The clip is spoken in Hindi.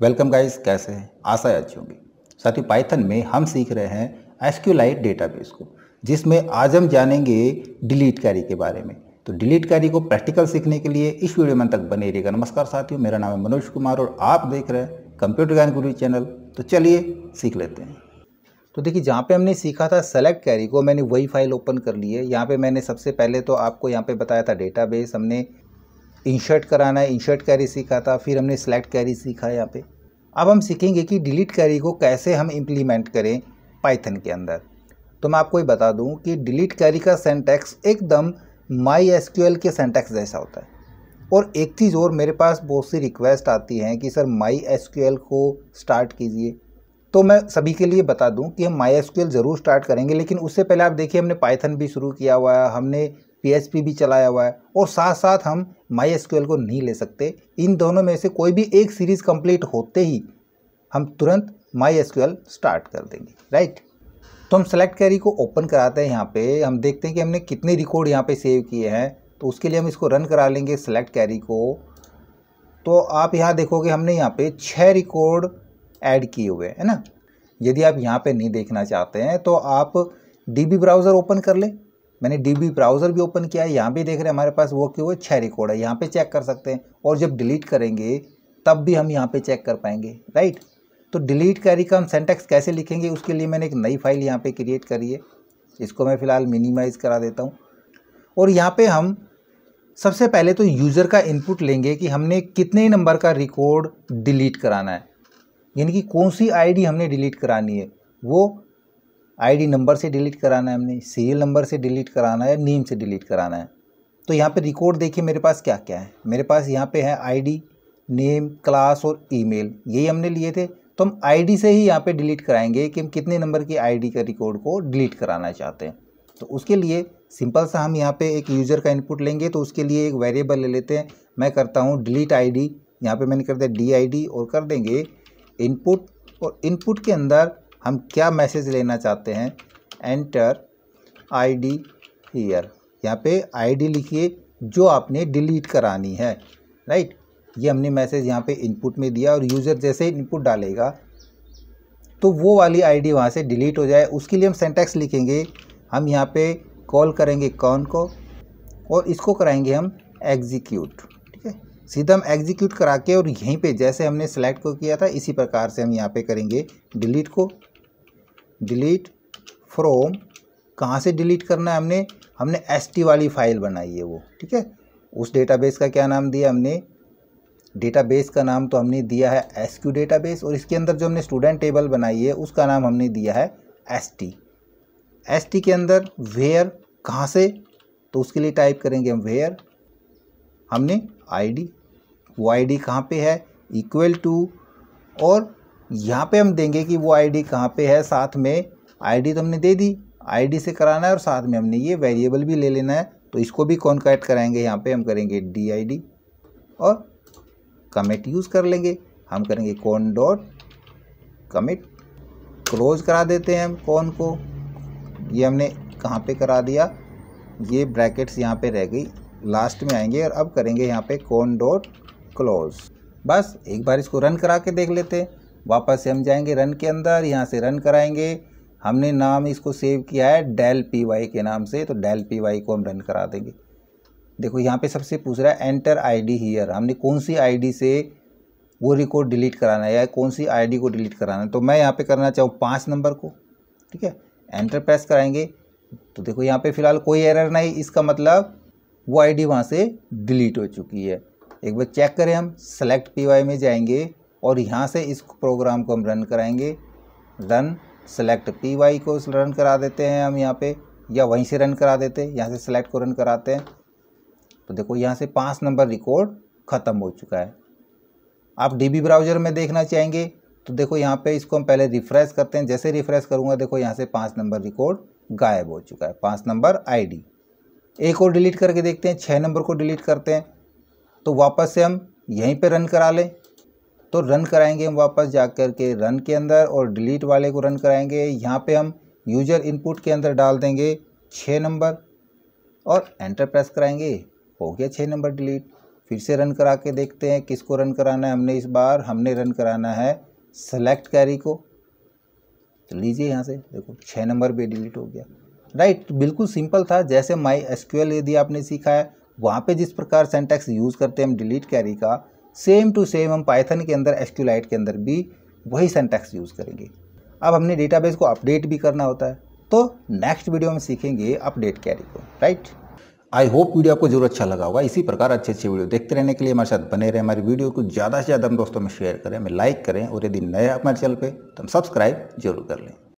वेलकम गाइस, कैसे हैं? आशा है अच्छी होंगी। साथ ही पाइथन में हम सीख रहे हैं एसक्यूलाइट डेटाबेस को, जिसमें आज हम जानेंगे डिलीट कैरी के बारे में। तो डिलीट कैरी को प्रैक्टिकल सीखने के लिए इस वीडियो में तक बने रहिएगा। नमस्कार साथियों, मेरा नाम है मनोज कुमार और आप देख रहे हैं कंप्यूटर ज्ञान गुरु चैनल। तो चलिए सीख लेते हैं। तो देखिए, जहाँ पे हमने सीखा था सेलेक्ट कैरी को, मैंने वही फ़ाइल ओपन कर ली है। यहाँ पे मैंने सबसे पहले तो आपको यहाँ पे बताया था डेटाबेस। हमने इंशर्ट कराना है इंशर्ट कैरी सीखा था, फिर हमने सेलेक्ट कैरी सीखा यहाँ पे। अब हम सीखेंगे कि डिलीट कैरी को कैसे हम इम्प्लीमेंट करें पाइथन के अंदर। तो मैं आपको ये बता दूँ कि डिलीट कैरी का सेंटेक्स एकदम माई एस के सेंटेक्स जैसा होता है। और एक चीज़ और मेरे पास बहुत सी रिक्वेस्ट आती हैं कि, सर माई एस को स्टार्ट कीजिए। तो मैं सभी के लिए बता दूँ कि हम माई एस ज़रूर स्टार्ट करेंगे, लेकिन उससे पहले आप देखिए, हमने पाइथन भी शुरू किया हुआ है, हमने पी भी चलाया हुआ है और साथ साथ हम माई को नहीं ले सकते। इन दोनों में से कोई भी एक सीरीज़ कंप्लीट होते ही हम तुरंत माई स्टार्ट कर देंगे राइट तो हम सेलेक्ट कैरी को ओपन कराते हैं यहाँ पे। हम देखते हैं कि हमने कितने रिकॉर्ड यहाँ पे सेव किए हैं। तो उसके लिए हम इसको रन करा लेंगे सेलेक्ट कैरी को। तो आप यहाँ देखोगे हमने यहाँ पे छः रिकॉर्ड ऐड किए हुए है ना? यदि आप यहाँ पे नहीं देखना चाहते हैं तो आप डीबी ब्राउज़र ओपन कर लें। मैंने डी बी ब्राउज़र भी ओपन किया है, यहाँ भी देख रहे हैं हमारे पास वो क्यों है? छः रिकॉर्ड है, यहाँ पे चेक कर सकते हैं। और जब डिलीट करेंगे, तब भी हम यहाँ पे चेक कर पाएँगे राइट तो डिलीट कैरी का हम सेंटेक्स कैसे लिखेंगे, उसके लिए मैंने एक नई फ़ाइल यहाँ पे क्रिएट करी है। इसको मैं फ़िलहाल मिनिमाइज़ करा देता हूँ। और यहाँ पे हम सबसे पहले तो यूज़र का इनपुट लेंगे कि हमने कितने नंबर का रिकॉर्ड डिलीट कराना है। यानी कि कौन सी आईडी हमने डिलीट करानी है, वो आईडी नंबर से डिलीट कराना है हमने, सीरियल नंबर से डिलीट कराना है, नेम से डिलीट कराना है। तो यहाँ पे रिकॉर्ड देखिए मेरे पास क्या क्या है। मेरे पास यहाँ पे है आईडी, नेम, क्लास और ईमेल। यही हमने लिए थे। तो हम आईडी से ही यहाँ पे डिलीट कराएँगे कि हम कितने नंबर की आईडी का रिकॉर्ड को डिलीट कराना चाहते हैं। तो उसके लिए सिंपल सा हम यहाँ पे एक यूज़र का इनपुट लेंगे तो उसके लिए एक वेरिएबल ले लेते हैं। मैं करता हूँ डिलीट आईडी। यहाँ मैंने कर दिया डी आई डी और कर देंगे इनपुट। और इनपुट के अंदर हम क्या मैसेज लेना चाहते हैं? एंटर आई डी हीयर यहाँ पे आईडी लिखिए, जो आपने डिलीट करानी है राइट ये हमने मैसेज यहाँ पे इनपुट में दिया और यूज़र जैसे इनपुट डालेगा तो वो वाली आईडी वहाँ से डिलीट हो जाए। उसके लिए हम सेंटेक्स लिखेंगे। हम यहाँ पे कॉल करेंगे कौन को और इसको कराएँगे हम एग्जीक्यूट ठीक है? सीधा हम एग्जीक्यूट करा के और यहीं पे जैसे हमने सेलेक्ट को किया था, इसी प्रकार से हम यहाँ पे करेंगे डिलीट को। डिलीट फ्रॉम कहाँ से डिलीट करना है हमने? हमने एसटी वाली फ़ाइल बनाई है वो, ठीक है? उस डेटाबेस का क्या नाम दिया हमने? डेटाबेस का नाम तो हमने दिया है एस क्यू डेटाबेस और इसके अंदर जो हमने स्टूडेंट टेबल बनाई है, उसका नाम हमने दिया है एस टी एस टी के अंदर वेयर कहाँ से? तो उसके लिए टाइप करेंगे हम वेयर हमने आईडी वो आईडी कहाँ पर है? इक्वल टू और यहाँ पे हम देंगे कि वो आईडी कहाँ पे है? साथ में आईडी तो हमने दे दी। आईडी से कराना है और साथ में हमने ये वेरिएबल भी ले लेना है। तो इसको भी कौन कॉन्कैट कराएँगे। यहाँ पे हम करेंगे डी आई डी और कमिट यूज़ कर लेंगे। हम करेंगे कौन डॉट कमिट क्लोज करा देते हैं हम कौन को। ये हमने कहाँ पे करा दिया? ये ब्रैकेट्स यहाँ पे रह गई। लास्ट में आएँगे और अब करेंगे यहाँ पे कौन डॉट क्लोज बस एक बार इसको रन करा के देख लेते हैं। वापस से हम जाएँगे रन के अंदर, यहाँ से रन कराएँगे। हमने नाम इसको सेव किया है डेल पी वाई के नाम से तो डेल पी वाई को हम रन करा देंगे। देखो, यहाँ पे सबसे पूछ रहा है एंटर आईडी हियर हमने कौन सी आईडी से वो रिकॉर्ड डिलीट कराना है, या कौन सी आईडी को डिलीट कराना है? तो मैं यहाँ पे करना चाहूँ पाँच नंबर को, ठीक है? एंटर प्रेस कराएँगे। तो देखो, यहाँ पे फ़िलहाल कोई एरर नहीं, इसका मतलब वो आईडी वहाँ से डिलीट हो चुकी है। एक बार चेक करें हम सेलेक्ट पीवाई में जाएँगे। और यहाँ से इस प्रोग्राम को हम रन कराएँगे। रन सेलेक्ट पी वाई को रन करा देते हैं हम यहाँ पे, या वहीं से रन करा देते हैं, यहाँ से सेलेक्ट को रन कराते हैं। तो देखो यहाँ से पाँच नंबर रिकॉर्ड ख़त्म हो चुका है। आप डीबी ब्राउज़र में देखना चाहेंगे तो देखो यहाँ पे इसको हम पहले रिफ़्रेश करते हैं। जैसे रिफ़्रेश करूँगा, देखो यहाँ से पाँच नंबर रिकॉर्ड गायब हो चुका है। पाँच नंबर आईडी एक और डिलीट करके देखते हैं छः नंबर को डिलीट करते हैं। तो वापस से हम यहीं पे रन करा लें। तो रन कराएँगे हम वापस जा कर के रन के अंदर और डिलीट वाले को रन कराएँगे। यहाँ पे हम यूज़र इनपुट के अंदर डाल देंगे छः नंबर और एंटर प्रेस कराएँगे। हो गया छः नंबर डिलीट फिर से रन करा के देखते हैं किसको रन कराना है हमने इस बार। हमने रन कराना है सेलेक्ट कैरी को। तो लीजिए यहाँ से। देखो छः नंबर भी डिलीट हो गया। राइट बिल्कुल सिंपल था। जैसे माई एसक्यूएल यदि आपने सीखा है, वहाँ पे जिस प्रकार सेंटेक्स यूज़ करते हैं हम डिलीट कैरी का सेम टू सेम हम पाइथन के अंदर, एसक्यूलाइट के अंदर भी वही सेंटेक्स यूज़ करेंगे। अब हमने डेटाबेस को अपडेट भी करना होता है तो नेक्स्ट वीडियो में सीखेंगे अपडेट कैरी को राइट आई होप वीडियो आपको ज़रूर अच्छा लगा होगा। इसी प्रकार अच्छे अच्छे वीडियो देखते रहने के लिए हमारे साथ बने रहे। हमारी वीडियो को ज़्यादा से ज़्यादा हम दोस्तों में शेयर करें, हमें लाइक करें और यदि नए हमारे चैनल पे तो हम सब्सक्राइब ज़रूर कर लें।